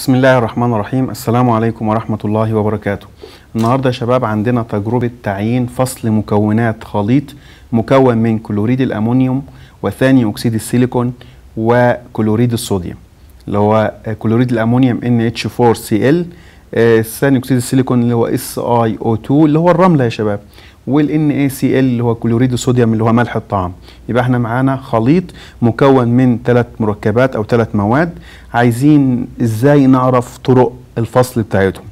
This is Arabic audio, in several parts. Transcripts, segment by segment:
بسم الله الرحمن الرحيم. السلام عليكم ورحمة الله وبركاته. النهاردة يا شباب عندنا تجربة تعيين فصل مكونات خليط مكون من كلوريد الأمونيوم وثاني أكسيد السيليكون وكلوريد الصوديوم اللي هو كلوريد الأمونيوم NH4Cl آه، ثاني أكسيد السيليكون اللي هو SiO2 اللي هو الرملة يا شباب. وال NaCl اللي هو كلوريد الصوديوم اللي هو ملح الطعام. يبقى إحنا معانا خليط مكون من ثلاث مركبات أو ثلاث مواد عايزين إزاي نعرف طرق الفصل بتاعتهم.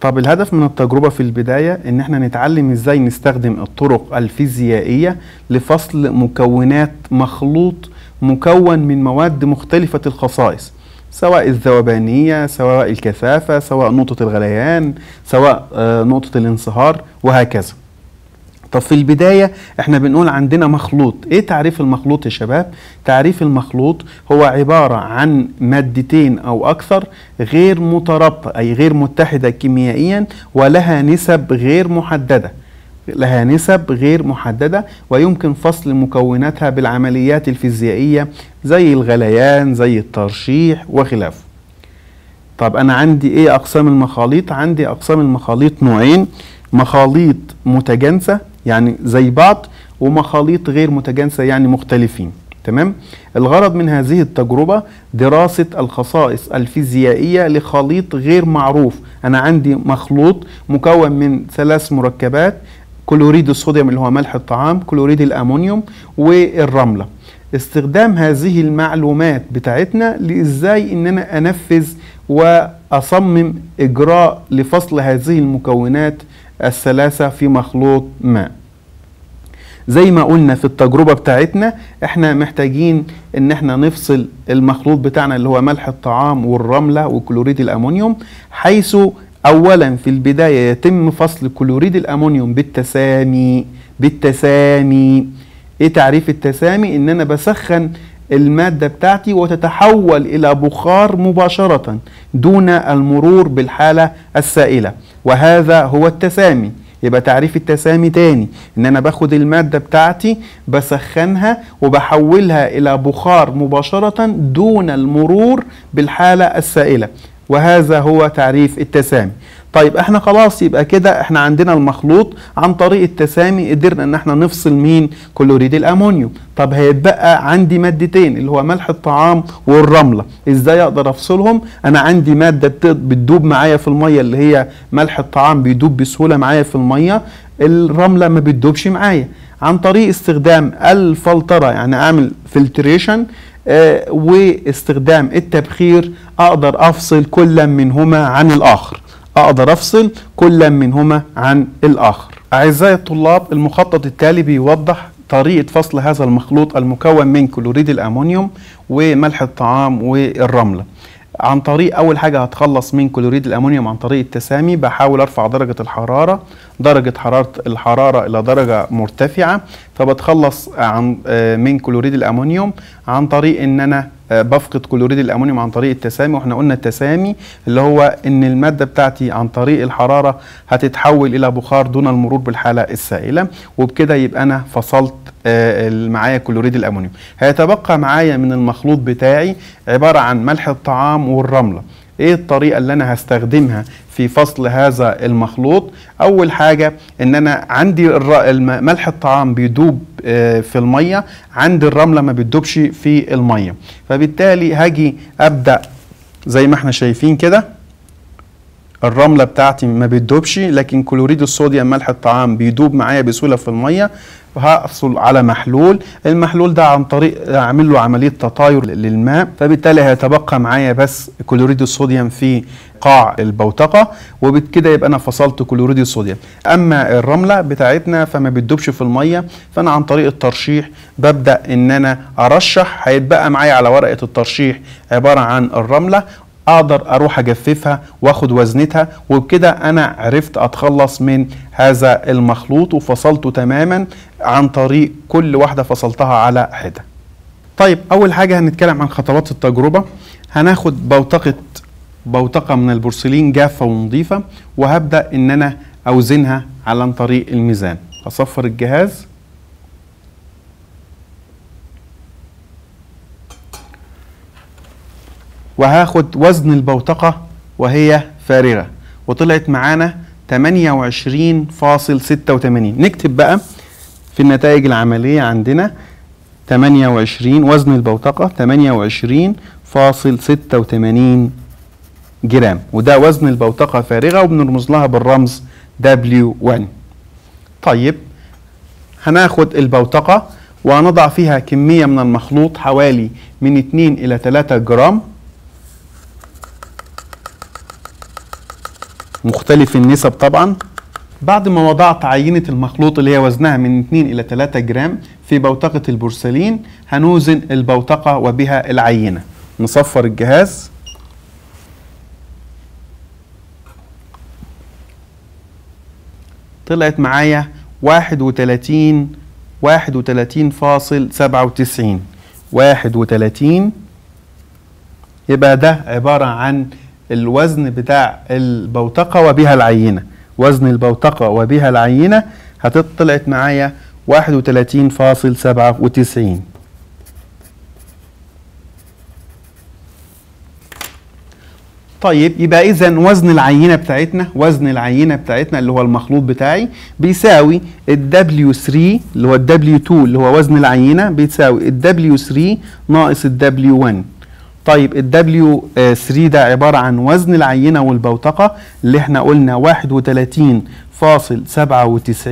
طب الهدف من التجربة في البداية إن إحنا نتعلم إزاي نستخدم الطرق الفيزيائية لفصل مكونات مخلوط مكون من مواد مختلفة الخصائص سواء الذوبانية سواء الكثافة سواء نقطة الغليان سواء آه، نقطة الانصهار وهكذا. طب في البداية إحنا بنقول عندنا مخلوط. إيه تعريف المخلوط يا شباب؟ تعريف المخلوط هو عبارة عن مادتين أو أكثر غير مترابطة أي غير متحدة كيميائيا ولها نسب غير محددة. لها نسب غير محددة ويمكن فصل مكوناتها بالعمليات الفيزيائية زي الغليان زي الترشيح وخلافه. طب أنا عندي إيه أقسام المخاليط؟ عندي أقسام المخاليط نوعين. مخاليط متجانسة يعني زي بعض ومخاليط غير متجانسة يعني مختلفين تمام؟ الغرض من هذه التجربة دراسة الخصائص الفيزيائية لخليط غير معروف. أنا عندي مخلوط مكون من ثلاث مركبات كلوريد الصوديوم اللي هو ملح الطعام كلوريد الأمونيوم والرملة. استخدام هذه المعلومات بتاعتنا لإزاي إن أنا أنفذ وأصمم إجراء لفصل هذه المكونات الثلاثة في مخلوط ماء زي ما قلنا في التجربة بتاعتنا إحنا محتاجين إن إحنا نفصل المخلوط بتاعنا اللي هو ملح الطعام والرملة وكلوريد الأمونيوم حيث اولا في البداية يتم فصل كلوريد الأمونيوم بالتسامي بالتسامي. إيه تعريف التسامي؟ إن أنا بسخن المادة بتاعتي وتتحول إلى بخار مباشرة دون المرور بالحالة السائلة. وهذا هو التسامي. يبقى تعريف التسامي تاني. إن أنا باخد المادة بتاعتي بسخنها وبحولها إلى بخار مباشرة دون المرور بالحالة السائلة. وهذا هو تعريف التسامي. طيب إحنا خلاص يبقى كده إحنا عندنا المخلوط عن طريق التسامي قدرنا إن إحنا نفصل مين؟ كلوريد الأمونيوم. طب هيتبقى عندي مادتين اللي هو ملح الطعام والرملة. إزاي أقدر أفصلهم؟ أنا عندي مادة بت- بتدوب معايا في المية اللي هي ملح الطعام بيدوب بسهولة معايا في المية الرملة ما بتدوبش معايا. عن طريق استخدام الفلترة يعني أعمل فلتريشن آه واستخدام التبخير أقدر أفصل كل منهما عن الآخر. أقدر أفصل كل منهما عن الآخر. أعزائي الطلاب المخطط التالي بيوضح طريقة فصل هذا المخلوط المكون من كلوريد الأمونيوم وملح الطعام والرملة. عن طريق أول حاجة هتخلص من كلوريد الأمونيوم عن طريق التسامي. بحاول أرفع درجة الحرارة. درجة حرارة الحرارة إلى درجة مرتفعة فبتخلص عن آه، من كلوريد الأمونيوم عن طريق إن أنا آه، بفقد كلوريد الأمونيوم عن طريق التسامي وإحنا قلنا التسامي اللي هو إن المادة بتاعتي عن طريق الحرارة هتتحول إلى بخار دون المرور بالحالة السائلة وبكده يبقى أنا فصلت آه، معايا كلوريد الأمونيوم. هيتبقى معايا من المخلوط بتاعي عبارة عن ملح الطعام والرملة. إيه الطريقة اللي أنا هستخدمها في فصل هذا المخلوط؟ أول حاجة إن أنا عندي ملح الطعام بيدوب آه، في المية عندي الرملة ما بتدوبش في المية. فبالتالي هاجي أبدأ زي ما إحنا شايفين كده. الرملة بتاعتي ما بتدوبش لكن كلوريد الصوديوم ملح الطعام بيدوب معايا بسهولة في المية وهحصل على محلول. المحلول ده عن طريق أعمل له عملية تطاير للماء فبالتالي هيتبقى معايا بس كلوريد الصوديوم في قاع البوتقة وبكده يبقى أنا فصلت كلوريد الصوديوم. أما الرملة بتاعتنا فما بتدوبش في المية فأنا عن طريق الترشيح ببدأ إن أنا أرشح. هيتبقى معايا على ورقة الترشيح عبارة عن الرملة أقدر أروح أجففها وأخد وزنتها وبكده أنا عرفت أتخلص من هذا المخلوط وفصلته تماما عن طريق كل واحدة فصلتها على حدة. طيب أول حاجة هنتكلم عن خطوات التجربة. هناخد بوتقة بوتقة من البورسلين جافة ونظيفة وهبدأ إن أنا أوزنها عن طريق الميزان. أصفر الجهاز. وهاخد وزن البوتقة وهي فارغة. وطلعت معانا 28.86 نكتب بقى في النتائج العملية عندنا 28 وزن البوتقة 28.86 جرام. وده وزن البوتقة فارغة وبنرمز لها بالرمز W1 طيب هناخد البوتقة وهنضع فيها كمية من المخلوط حوالي من 2 إلى 3 جرام. مختلف النسب طبعا. بعد ما وضعت عينة المخلوط اللي هي وزنها من 2 إلى 3 جرام في بوتقة البورسلين هنوزن البوتقة وبها العينة. نصفر الجهاز. طلعت معايا 31 31.97 31 يبقى ده عبارة عن الوزن بتاع البوتقة وبها العينة. وزن البوتقة وبها العينة هتطلعت معايا 31.97 طيب يبقى اذا وزن العينة بتاعتنا وزن العينة بتاعتنا اللي هو المخلوط بتاعي بيساوي ال W3 اللي هو ال W2 اللي هو وزن العينة بيساوي ال W3 ناقص ال W1 طيب ال W3 ده عبارة عن وزن العينة والبوتقة اللي إحنا قلنا 31.97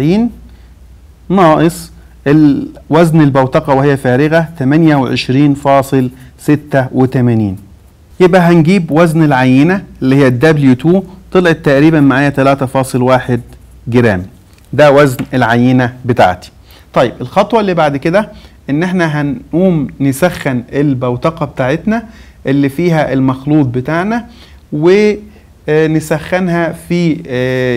ناقص وزن البوتقة وهي فارغة 28.86 يبقى هنجيب وزن العينة اللي هي ال W2 طلعت تقريبا معايا 3.1 جرام. ده وزن العينة بتاعتي. طيب الخطوة اللي بعد كده إن إحنا هنقوم نسخن البوتقة بتاعتنا اللي فيها المخلوط بتاعنا ونسخنها في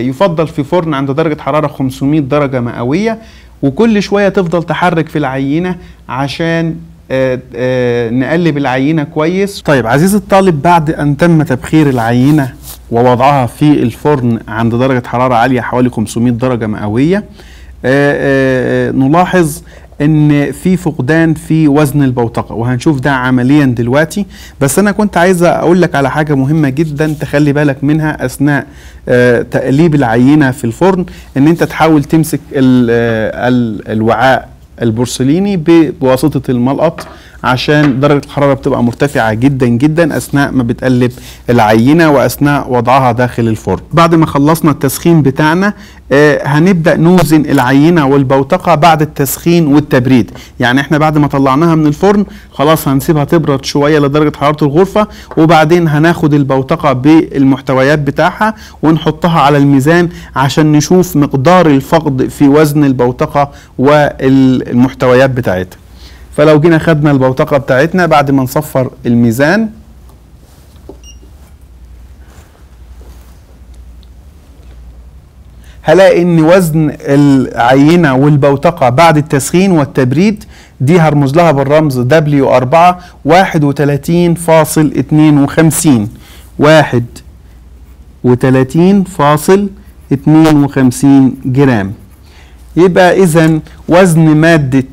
يفضل في فرن عند درجة حرارة 500 درجة مئوية وكل شوية تفضل تحرك في العينة عشان آه آه نقلب العينة كويس. طيب عزيزي الطالب بعد أن تم تبخير العينة ووضعها في الفرن عند درجة حرارة عالية حوالي 500 درجة مئوية آه نلاحظ إن في فقدان في وزن البوتقة وهنشوف ده عمليا دلوقتي. بس أنا كنت عايز أقول لك على حاجة مهمة جدا تخلي بالك منها أثناء تقليب العينة في الفرن إن أنت تحاول تمسك ال الوعاء البورسليني بواسطة الملقط عشان درجة الحرارة بتبقى مرتفعة جدا جدا أثناء ما بتقلب العينة وأثناء وضعها داخل الفرن. بعد ما خلصنا التسخين بتاعنا آه هنبدأ نوزن العينة والبوتقة بعد التسخين والتبريد. يعني إحنا بعد ما طلعناها من الفرن خلاص هنسيبها تبرد شوية لدرجة حرارة الغرفة وبعدين هناخد البوتقة بالمحتويات بتاعها ونحطها على الميزان عشان نشوف مقدار الفقد في وزن البوتقة والمحتويات بتاعتها. فلو جينا خدنا البوتقة بتاعتنا بعد ما نصفر الميزان هلاقي إن وزن العينة والبوتقة بعد التسخين والتبريد دي هرمز لها بالرمز W4 31.52 واحد وتلاتين فاصل اتنين وخمسين. جرام. يبقى اذا وزن مادة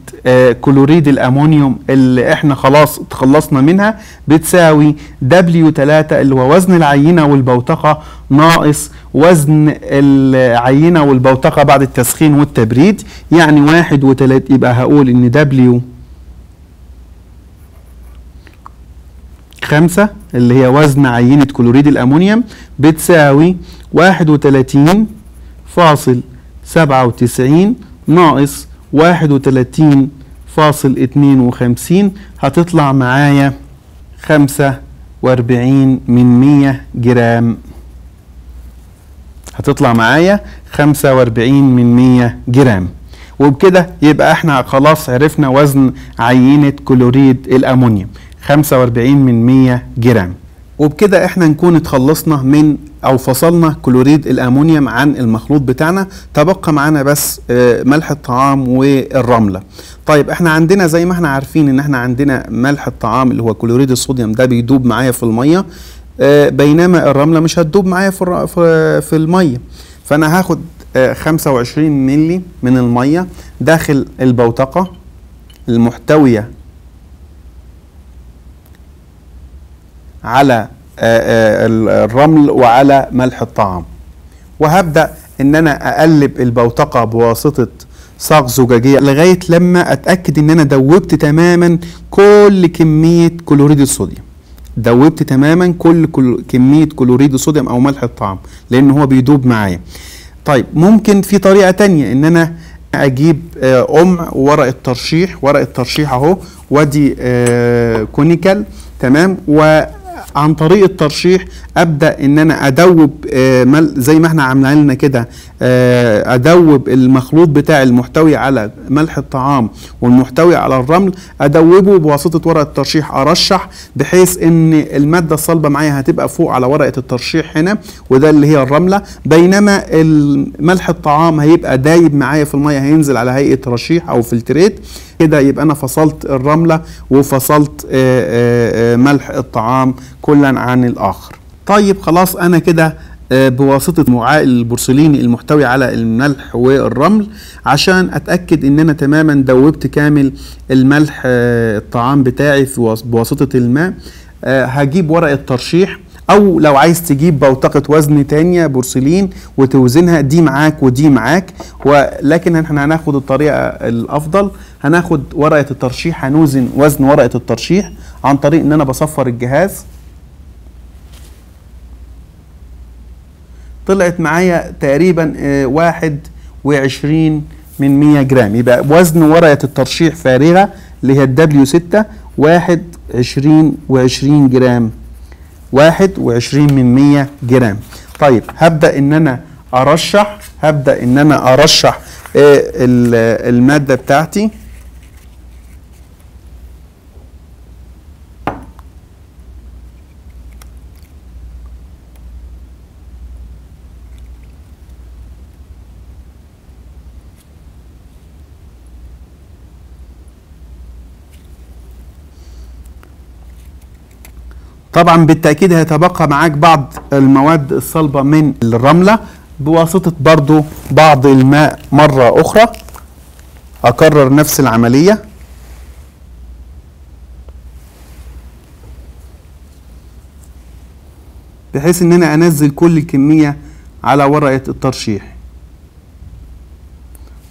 كلوريد الأمونيوم اللي إحنا خلاص تخلصنا منها بتساوي W3 اللي هو وزن العينة والبوتقة ناقص وزن العينة والبوتقة بعد التسخين والتبريد يعني واحد وتلات يبقى هقول إن W خمسة اللي هي وزن عينة كلوريد الأمونيوم بتساوي واحد وتلاتين فاصل سبعة وتسعين ناقص واحد وتلاتين فاصل اتنين وخمسين. هتطلع معايا خمسة وأربعين من مية جرام. هتطلع معايا خمسة وأربعين من مية جرام. وبكده يبقى إحنا خلاص عرفنا وزن عينة كلوريد الأمونيوم. 45 من 100 جرام. وبكده إحنا نكون اتخلصنا من أو فصلنا كلوريد الامونيوم عن المخلوط بتاعنا. تبقى معانا بس ملح الطعام والرملة. طيب إحنا عندنا زي ما إحنا عارفين ان إحنا عندنا ملح الطعام اللي هو كلوريد الصوديوم ده بيدوب معايا في المية بينما الرملة مش هتدوب معايا في في المية. فأنا هاخد 25 ملي من المية داخل البوتقة المحتوية على الرمل وعلى ملح الطعام. وهبدأ إن أنا أقلب البوتقة بواسطة صاغ زجاجية لغاية لما أتأكد إن أنا دوبت تماما كل كمية كلوريد الصوديوم. دوبت تماما كل, كل كمية كلوريد الصوديوم أو ملح الطعام لأن هو بيدوب معايا. طيب ممكن في طريقة تانية إن أنا أجيب قمع ورق الترشيح. ورق الترشيح أهو وأدي كونيكال تمام؟ و عن طريق الترشيح أبدأ إن أنا أدوب زي ما إحنا عاملين لنا كده أدوب المخلوط بتاع المحتوي على ملح الطعام والمحتوي على الرمل أدوبه بواسطة ورقة الترشيح أرشح بحيث إن المادة الصلبة معايا هتبقى فوق على ورقة الترشيح هنا وده اللي هي الرملة. بينما ملح الطعام هيبقى دايب معايا في المية هينزل على هيئة رشيح أو فلتريت. كده يبقى أنا فصلت الرملة وفصلت ملح الطعام كلا عن الآخر. طيب خلاص أنا كده بواسطة وعاء البورسليني المحتوي على الملح والرمل عشان أتأكد إن أنا تماما دوبت كامل الملح الطعام بتاعي بواسطة الماء. هجيب ورقة ترشيح أو لو عايز تجيب بوتقة وزن تانية بورسلين وتوزنها دي معاك ودي معاك. ولكن إحنا هناخد الطريقة الأفضل. هناخد ورقة الترشيح هنوزن وزن ورقة الترشيح عن طريق إن أنا بصفر الجهاز. طلعت معايا تقريبا واحد وعشرين من مية جرام. يبقى وزن ورقة الترشيح فارغة اللي هي ال W ستة واحد عشرين وعشرين جرام. واحد وعشرين من مية جرام. طيب هبدأ إن أنا أرشح هبدأ إن أنا أرشح المادة بتاعتي. طبعا بالتأكيد هيتبقى معاك بعض المواد الصلبة من الرملة بواسطة برضو بعض الماء مرة أخرى. أكرر نفس العملية. بحيث ان أنا أنزل كل الكمية على ورقة الترشيح.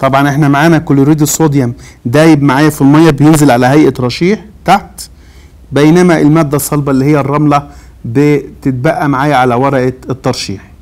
طبعا إحنا معانا كلوريد الصوديوم دايب معايا في المية بينزل على هيئة رشيح تحت. بينما المادة الصلبة اللي هي الرملة بتتبقى معايا على ورقة الترشيح.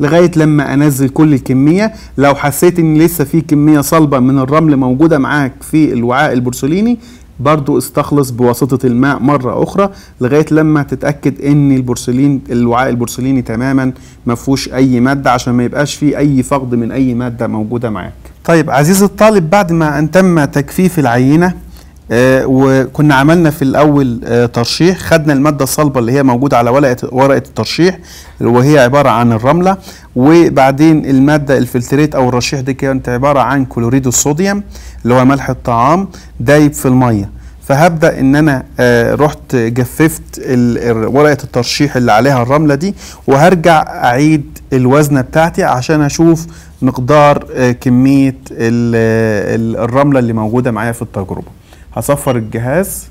لغاية لما أنزل كل الكمية لو حسيت إن لسه في كمية صلبة من الرمل موجودة معاك في الوعاء البورسليني برضو استخلص بواسطة الماء مرة أخرى لغاية لما تتأكد إن البورسلين الوعاء البورسليني تماما ما فيهوش أي مادة عشان ما يبقاش فيه أي فقد من أي مادة موجودة معاك. طيب عزيزي الطالب بعد ما أن تم تجفيف العينة وكنا عملنا في الأول آه ترشيح. خدنا المادة الصلبة اللي هي موجودة على ورقة ورقة الترشيح وهي عبارة عن الرملة. وبعدين المادة الفلتريت أو الرشيح دي كانت عبارة عن كلوريد الصوديوم اللي هو ملح الطعام دايب في المية. فهبدأ إن أنا آه رحت جففت ورقة الترشيح اللي عليها الرملة دي وهرجع أعيد الوزنة بتاعتي عشان أشوف مقدار كمية الرملة اللي موجودة معايا في التجربة. هصفر الجهاز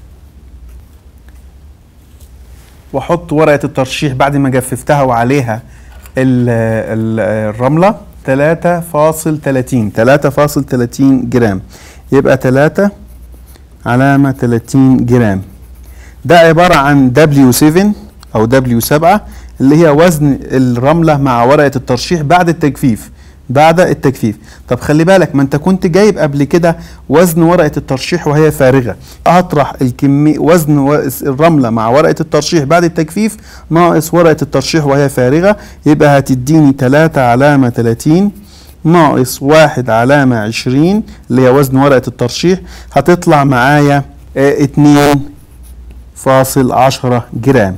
واحط ورقة الترشيح بعد ما جففتها وعليها ال ال الرملة 3.30 3.30 جرام. يبقى 3 علامة 30 جرام. ده عبارة عن W7 أو W7 اللي هي وزن الرملة مع ورقة الترشيح بعد التجفيف. بعد التجفيف. طب خلي بالك ما انت كنت جايب قبل كده وزن ورقة الترشيح وهي فارغة. أطرح الكمية وزن الرملة مع ورقة الترشيح بعد التجفيف ناقص ورقة الترشيح وهي فارغة يبقى هتديني 3 علامة 30 ناقص 1 علامة 20 اللي هي وزن ورقة الترشيح هتطلع معايا 2.10 جرام.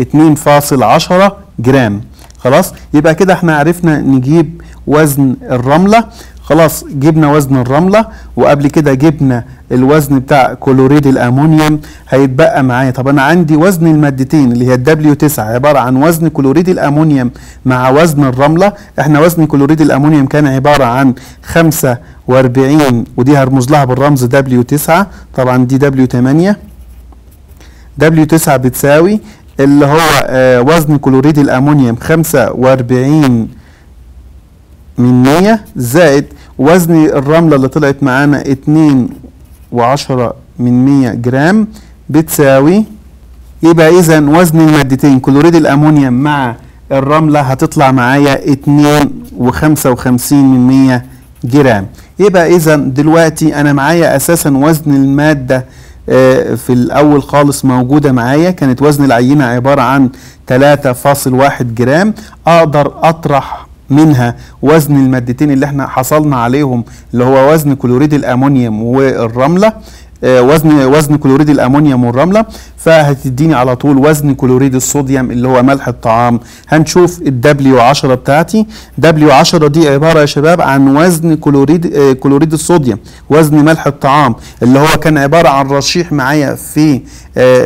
2.10 جرام. خلاص؟ يبقى كده إحنا عرفنا نجيب وزن الرملة. خلاص جبنا وزن الرملة وقبل كده جبنا الوزن بتاع كلوريد الأمونيوم. هيتبقى معايا. طب أنا عندي وزن المادتين اللي هي ال W 9 عبارة عن وزن كلوريد الأمونيوم مع وزن الرملة. إحنا وزن كلوريد الأمونيوم كان عبارة عن 45 ودي هرمز لها بالرمز W 9 طبعا دي W 8 W 9 بتساوي اللي هو آه وزن كلوريد الأمونيوم 45 من 100 زائد وزن الرملة اللي طلعت معانا 2 وعشرة من 100 جرام بتساوي يبقى اذا وزن المادتين كلوريد الامونيوم مع الرملة هتطلع معايا 2 وخمسة وخمسين من 100 جرام. يبقى اذا دلوقتي أنا معايا أساسا وزن المادة آه، في الأول خالص موجودة معايا. كانت وزن العينة عبارة عن 3.1 جرام. أقدر أطرح منها وزن المادتين اللي إحنا حصلنا عليهم اللي هو وزن كلوريد الأمونيوم والرملة آه، وزن وزن كلوريد الأمونيوم والرملة. فهتديني على طول. وزن كلوريد الصوديوم اللي هو ملح الطعام. هنشوف ال W 10 بتاعتي. W 10 دي عبارة يا شباب عن وزن كلوريد آه، كلوريد الصوديوم. وزن ملح الطعام اللي هو كان عبارة عن رشيح معايا في آه،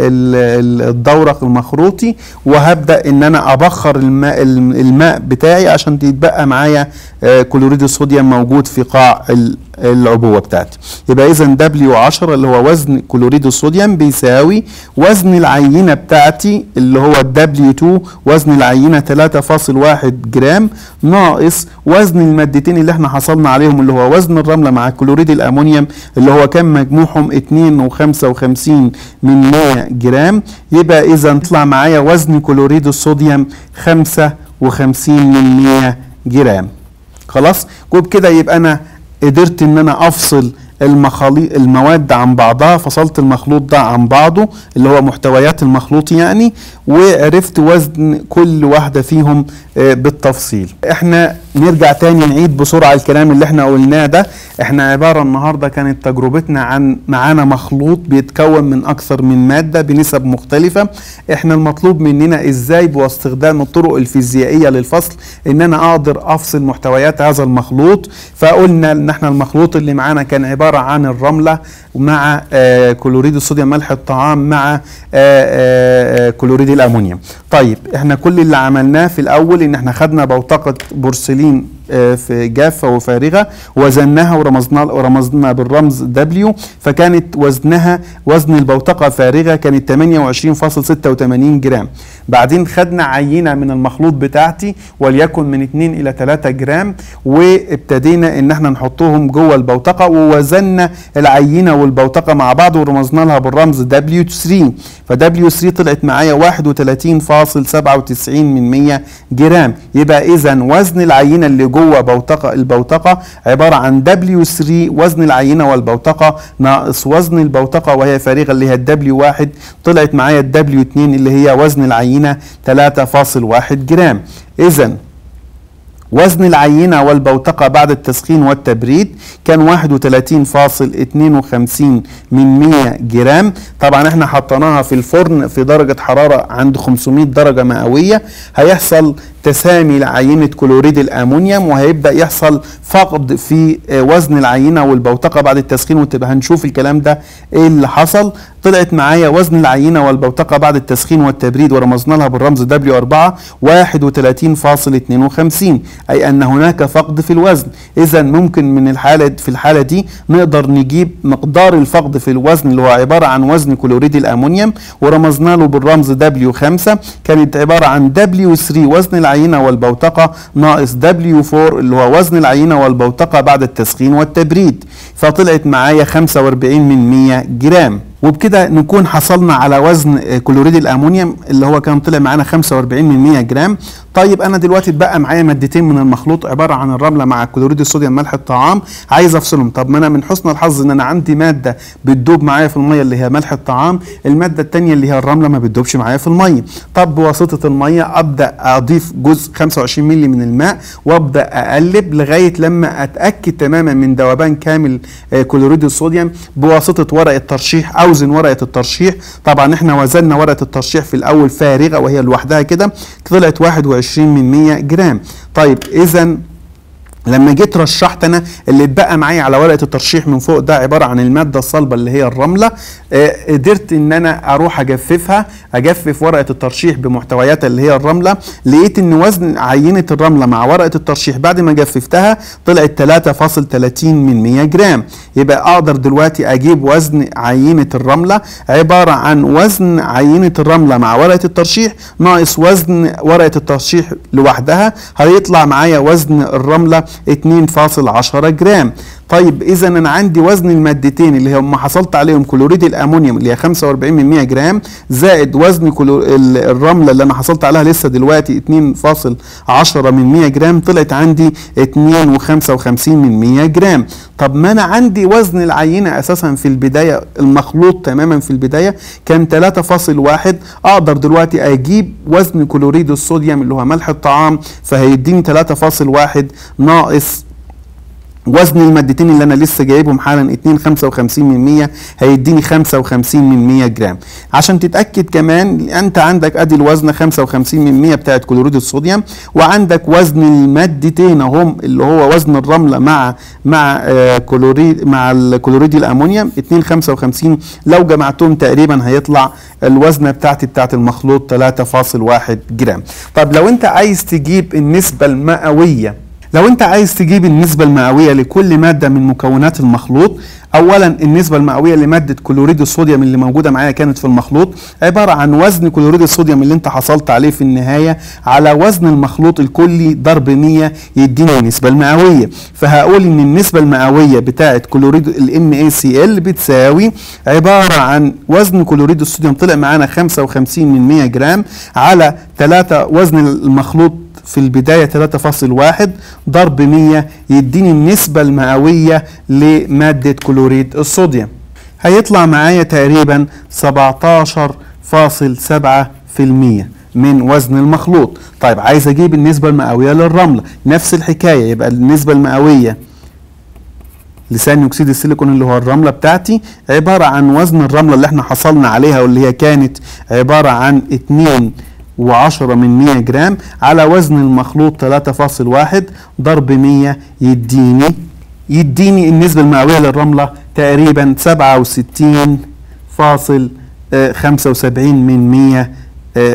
ال- ال- الدورق المخروطي. وهبدأ إن أنا أبخر الماء الماء بتاعي عشان يتبقى معايا آه، كلوريد الصوديوم موجود في قاع ال- العبوة بتاعتي. يبقى اذا W 10 اللي هو وزن كلوريد الصوديوم بيساوي وزن العينة بتاعتي اللي هو ال W 2 وزن العينة 3.1 جرام ناقص وزن المادتين اللي إحنا حصلنا عليهم اللي هو وزن الرملة مع كلوريد الأمونيوم اللي هو كان مجموعهم 2.55 من 100 جرام. يبقى إذا طلع معايا وزن كلوريد الصوديوم 55 من 100 جرام. خلاص؟ وبكده يبقى أنا قدرت إن أنا أفصل المخاليط المواد عن بعضها فصلت المخلوط ده عن بعضه اللي هو محتويات المخلوط يعني وعرفت وزن كل واحدة فيهم آه، بالتفصيل. إحنا نرجع تاني نعيد بسرعة الكلام اللي إحنا قلناه ده. إحنا عبارة النهاردة كانت تجربتنا عن معانا مخلوط بيتكون من أكثر من مادة بنسب مختلفة. إحنا المطلوب مننا إزاي باستخدام الطرق الفيزيائية للفصل ان أنا أقدر افصل محتويات هذا المخلوط. فقلنا إن إحنا المخلوط اللي معانا كان عبارة عن الرملة مع آه كلوريد الصوديوم ملح الطعام مع آه آه آه، كلوريد الأمونيوم. طيب إحنا كل اللي عملناه في الأول إن إحنا خدنا بوتقة بورسلين آه، في جافة وفارغة وزناها ورمزنا ورمزنا بالرمز دبليو فكانت وزنها وزن البوتقة فارغة كانت 28.86 جرام. بعدين خدنا عينة من المخلوط بتاعتي وليكن من 2 إلى 3 جرام وابتدينا إن إحنا نحطهم جوه البوتقة ووزنا العينة والبوتقة مع بعض ورمزنا لها بالرمز W3 ف W3 طلعت معايا 31.97 من 100 جرام. يبقى اذا وزن العينة اللي جوه بوتقة البوتقة عبارة عن W3 وزن العينة والبوتقة ناقص وزن البوتقة وهي فارغة اللي هي ال W واحد. طلعت معايا ال W 2 اللي هي وزن العينة 3.1 جرام. اذا وزن العينة والبوتقة بعد التسخين والتبريد كان 31.52 من 100 جرام. طبعا إحنا حطيناها في الفرن في درجة حرارة عند 500 درجة مئوية. هيحصل تسامي لعينة كلوريد الأمونيوم وهيبدأ يحصل فقد في آه، وزن العينة والبوتقة بعد التسخين. وتبقى هنشوف الكلام ده إيه اللي حصل. طلعت معايا وزن العينة والبوتقة بعد التسخين والتبريد ورمزنا لها بالرمز W4 31.52 أي أن هناك فقد في الوزن. إذا ممكن من الحالة في الحالة دي نقدر نجيب مقدار الفقد في الوزن اللي هو عبارة عن وزن كلوريد الأمونيوم ورمزنا له بالرمز W5 كانت عبارة عن W3 وزن العينة والبوتقة ناقص W4 اللي هو وزن العينة والبوتقة بعد التسخين والتبريد. فطلعت معايا 45 من 100 جرام. وبكده نكون حصلنا على وزن كلوريد الأمونيوم اللي هو كان طلع معانا 45 من 100 جرام. طيب أنا دلوقتي اتبقى معايا مادتين من المخلوط عبارة عن الرملة مع كلوريد الصوديوم ملح الطعام. عايز أفصلهم. طب ما أنا من حسن الحظ إن أنا عندي مادة بتدوب معايا في المية اللي هي ملح الطعام المادة الثانية اللي هي الرملة ما بتدوبش معايا في المية. طب بواسطة المية أبدأ أضيف جزء 25 مللي من الماء وأبدأ أقلب لغاية لما أتأكد تماما من ذوبان كامل آه، كلوريد الصوديوم. بواسطة ورقه ترشيح اوزن ورقة الترشيح. طبعا إحنا وزننا ورقة الترشيح في الأول فارغة وهي لوحدها كده طلعت 21 من 100 جرام. طيب اذا لما جيت رشحت أنا اللي اتبقى معايا على ورقة الترشيح من فوق ده عبارة عن المادة الصلبة اللي هي الرملة آه قدرت إن أنا أروح أجففها أجفف ورقة الترشيح بمحتوياتها اللي هي الرملة لقيت إن وزن عينة الرملة مع ورقة الترشيح بعد ما جففتها طلعت 3.30 من 100 جرام. يبقى أقدر دلوقتي أجيب وزن عينة الرملة عبارة عن وزن عينة الرملة مع ورقة الترشيح ناقص وزن ورقة الترشيح لوحدها هيطلع معايا وزن الرملة 2.10 جرام. طيب إذا أنا عندي وزن المادتين اللي هم حصلت عليهم كلوريد الأمونيوم اللي هي 45 من 100 جرام زائد وزن الرملة اللي أنا حصلت عليها لسه دلوقتي 2.10 من 100 جرام طلعت عندي 2.55 من 100 جرام. طب ما أنا عندي وزن العينة أساسا في البداية المخلوط تماما في البداية كان 3.1 أقدر دلوقتي أجيب وزن كلوريد الصوديوم اللي هو ملح الطعام فهيديني 3.1 ناقص وزن المادتين اللي أنا لسه جايبهم حالا 2.55 من 100 هيديني 55 من 100 جرام. عشان تتأكد كمان أنت عندك أدي الوزن 55 من 100 بتاعت كلوريد الصوديوم وعندك وزن المادتين أهم اللي هو وزن الرملة مع مع آه كلوريد مع الكلوريد الأمونيوم 2.55 لو جمعتهم تقريبا هيطلع الوزنه بتاعتي بتاعت المخلوط 3.1 جرام. طب لو أنت عايز تجيب النسبة المئوية لو انت عايز تجيب النسبة المئوية لكل مادة من مكونات المخلوط اولا النسبة المئوية لمادة كلوريد الصوديوم اللي موجودة معايا كانت في المخلوط عبارة عن وزن كلوريد الصوديوم اللي انت حصلت عليه في النهاية على وزن المخلوط الكلي ضرب 100 يديني النسبة المئوية. فهقول إن النسبة المئوية بتاعة كلوريد ال NaCl بتساوي عبارة عن وزن كلوريد الصوديوم طلع معانا 55 من 100 جرام على 3 وزن المخلوط في البداية 3.1 ضرب 100 يديني النسبة المئوية لمادة كلوريد الصوديوم. هيطلع معايا تقريبا 17.7% من وزن المخلوط. طيب عايز أجيب النسبة المئوية للرملة نفس الحكاية يبقى النسبة المئوية لثاني أكسيد السيليكون اللي هو الرملة بتاعتي عبارة عن وزن الرملة اللي إحنا حصلنا عليها واللي هي كانت عبارة عن 2 و10 من 100 جرام على وزن المخلوط 3.1 ضرب 100 يديني. يديني النسبة المئوية للرملة تقريبا 67.75 من 100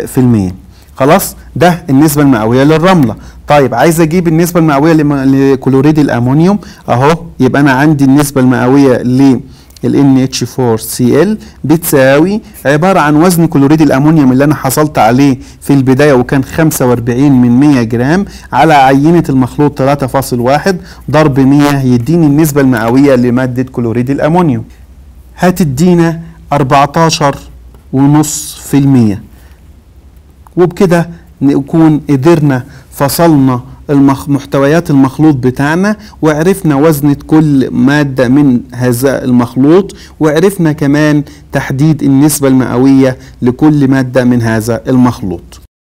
في المية. خلاص؟ ده النسبة المئوية للرملة. طيب عايز أجيب النسبة المئوية لكلوريد الأمونيوم؟ أهو يبقى أنا عندي النسبة المئوية ل ال NH4Cl بتساوي عبارة عن وزن كلوريد الأمونيوم اللي أنا حصلت عليه في البداية وكان 45 من 100 جرام على عينة المخلوط 3.1 ضرب 100 يديني النسبة المئوية لمادة كلوريد الأمونيوم. هتدينا 14 ونص في المية. وبكده نكون قدرنا فصلنا المخ... محتويات المخلوط بتاعنا وعرفنا وزنة كل مادة من هذا المخلوط وعرفنا كمان تحديد النسبة المئوية لكل مادة من هذا المخلوط.